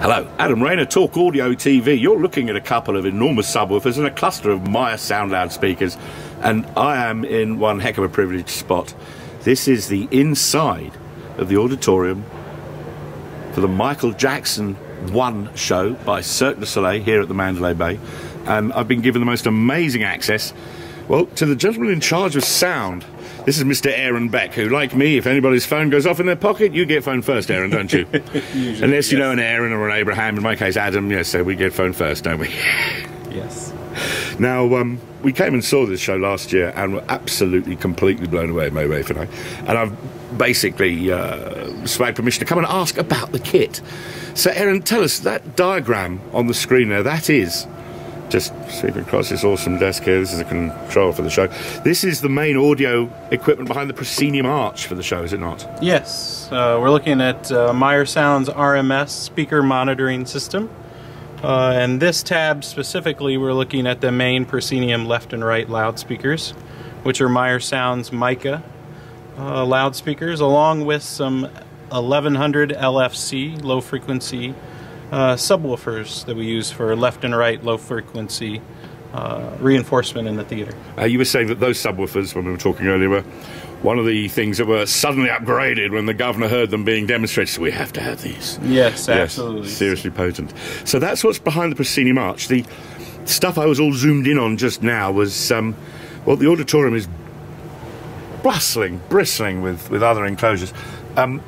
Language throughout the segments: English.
Hello, Adam Rayner, Talk Audio TV. You're looking at a couple of enormous subwoofers and a cluster of Meyer sound loudspeakers, and I am in one heck of a privileged spot. This is the inside of the auditorium for the Michael Jackson One show by Cirque du Soleil here at the Mandalay Bay, and I've been given the most amazing access, well, to the gentleman in charge of sound. This is Mr. Aaron Beck, who, like me, if anybody's phone goes off in their pocket, you get phone first, Aaron, don't you? Usually, Unless you yes. know an Aaron or an Abraham, in my case, Adam, yes, so we get phone first, don't we? Yes. Now, um, we came and saw this show last year and were absolutely, completely blown away, my wife and I. And I've basically uh, swag permission to come and ask about the kit. So, Aaron, tell us that diagram on the screen there, that is just sweeping across this awesome desk here. This is a control for the show. This is the main audio equipment behind the proscenium arch for the show, is it not? Yes. Uh, we're looking at uh, Meyer Sound's RMS speaker monitoring system. Uh, and this tab specifically, we're looking at the main proscenium left and right loudspeakers, which are Meyer Sound's Mica uh, loudspeakers, along with some 1100 LFC, low frequency uh, subwoofers that we use for left and right low frequency uh, reinforcement in the theater. Uh, you were saying that those subwoofers, when we were talking earlier, were one of the things that were suddenly upgraded when the governor heard them being demonstrated. So we have to have these. Yes, absolutely. Yes, seriously potent. So that's what's behind the proscenium arch. The stuff I was all zoomed in on just now was, um, well, the auditorium is bustling, bristling with, with other enclosures. Um,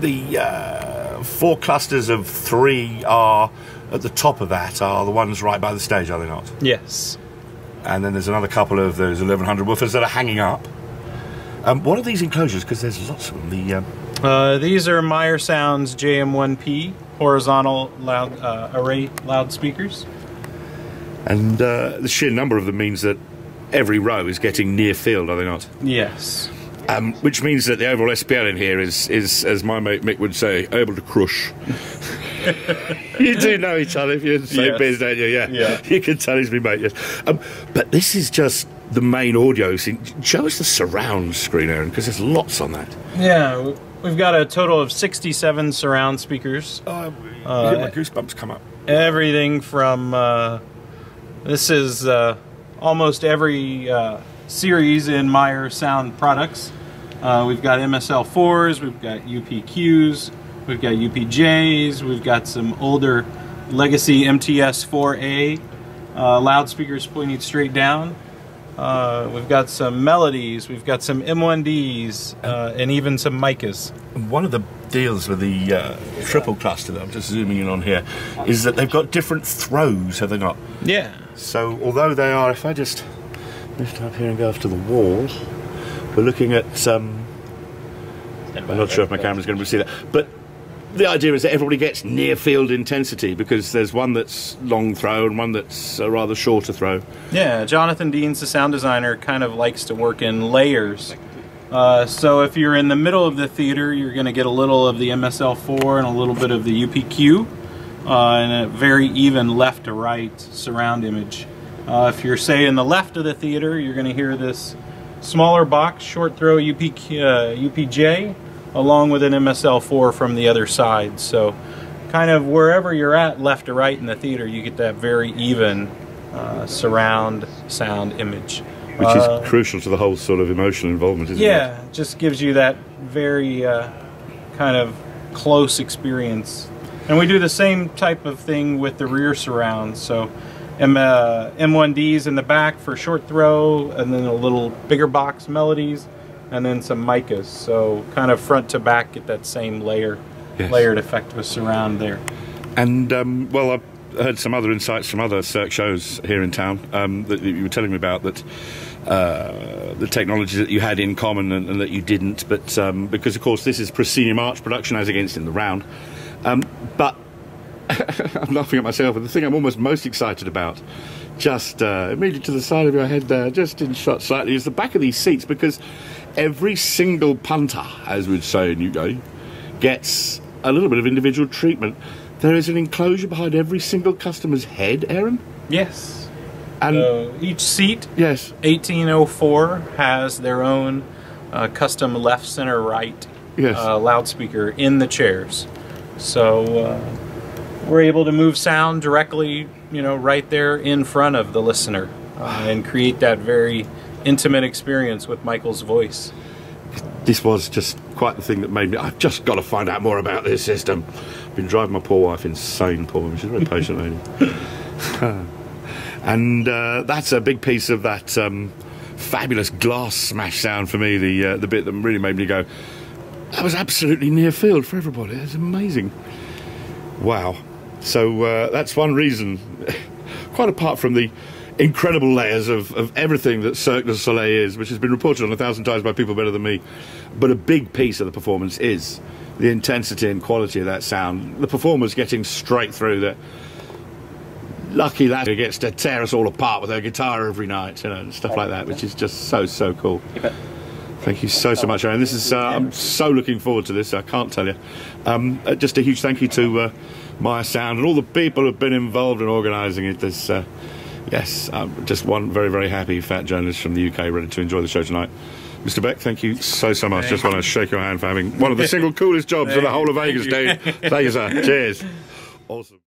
the uh, four clusters of three are at the top of that are the ones right by the stage, are they not? Yes. and then there's another couple of those 1100 woofers that are hanging up. Um, what are these enclosures? Because there's lots of them. The um, Uh, these are Meyer Sounds JM1P horizontal loud uh, array loudspeakers. and uh, the sheer number of them means that every row is getting near field, are they not? Yes. Um, which means that the overall SPL in here is, is, as my mate Mick would say, able to crush. you do know each other if you're in the same Yes. biz, don't you? Yeah. Yeah. You can tell he's my mate, yes. Um, but this is just the main audio scene. Show us the surround screen, Aaron, because there's lots on that. Yeah, we've got a total of 67 surround speakers. Uh, Uh, my goosebumps come up. Everything from uh, this is uh, almost every uh, series in Meyer Sound products. Uh, we've got MSL4s, we've got UPQs, we've got UPJs, we've got some older legacy MTS4A uh, loudspeakers pointing straight down. Uh, we've got some melodies, we've got some M1Ds, uh, and even some micas. One of the deals with the uh, triple cluster that I'm just zooming in on here is that they've got different throws, have they not? Yeah. So although they are, if I just lift up here and go off to the wall, we're looking at. Um, I'm not sure if my camera's going to see that, but the idea is that everybody gets near field intensity because there's one that's long throw and one that's a rather shorter throw. Yeah, Jonathan Deans, the sound designer, kind of likes to work in layers. Uh, so if you're in the middle of the theater, you're going to get a little of the MSL4 and a little bit of the UPQ, uh, and a very even left to right surround image. Uh, if you're, say, in the left of the theater, you're going to hear this smaller box, short throw UPQ, uh, UPJ, along with an MSL4 from the other side. So kind of wherever you're at, left to right in the theater, you get that very even uh, surround sound image. Which Uh, is crucial to the whole sort of emotional involvement, isn't it? yeah, just gives you that very uh, kind of close experience. And we do the same type of thing with the rear surrounds. So M, uh, M1Ds in the back for short throw, and then a little bigger box melodies, and then some micas. So kind of front to back, get that same layer, Yes. layered effect with surround there. And um, well, I've heard some other insights from other Cirque shows here in town um, that you were telling me about that uh, the technology that you had in common and, and that you didn't, but um, because of course this is proscenium arch production as against in the round. Um, but I'm laughing at myself, and the thing I'm almost most excited about, just uh, immediately to the side of your head there, just in shot slightly, is the back of these seats because every single punter, as we'd say in UK, gets a little bit of individual treatment. There is an enclosure behind every single customer's head, Aaron. Yes. And So each seat yes, 1804 has their own uh, custom left, center, right Yes. uh, loudspeaker in the chairs. So uh, we're able to move sound directly, you know, right there in front of the listener uh, and create that very intimate experience with Michael's voice. This was just quite the thing that made me. I've just got to find out more about this system. I've been driving my poor wife insane, Paul. She's a very patient lady. and uh, that's a big piece of that um, fabulous glass smash sound for me. The uh, the bit that really made me go. That was absolutely near field for everybody. It's amazing. Wow. So uh, that's one reason. Quite apart from the incredible layers of, of everything that Cirque du Soleil is, which has been reported on a thousand times by people better than me. But a big piece of the performance is the intensity and quality of that sound. The performers getting straight through that. Lucky lad who gets to tear us all apart with her guitar every night, you know, and stuff like that, which is just so so cool. Thank you so so much, Aaron. This is uh, I'm so looking forward to this. I can't tell you. Um, uh, just a huge thank you to uh, Meyer Sound and all the people who've been involved in organising it. There's, uh, yes, I'm just one very very happy fat journalist from the UK ready to enjoy the show tonight. Mr. Beck, thank you so so much. Thank just want to shake your hand for having one of the single coolest jobs in the whole of Vegas, dude. Thank you, sir. Cheers. Awesome.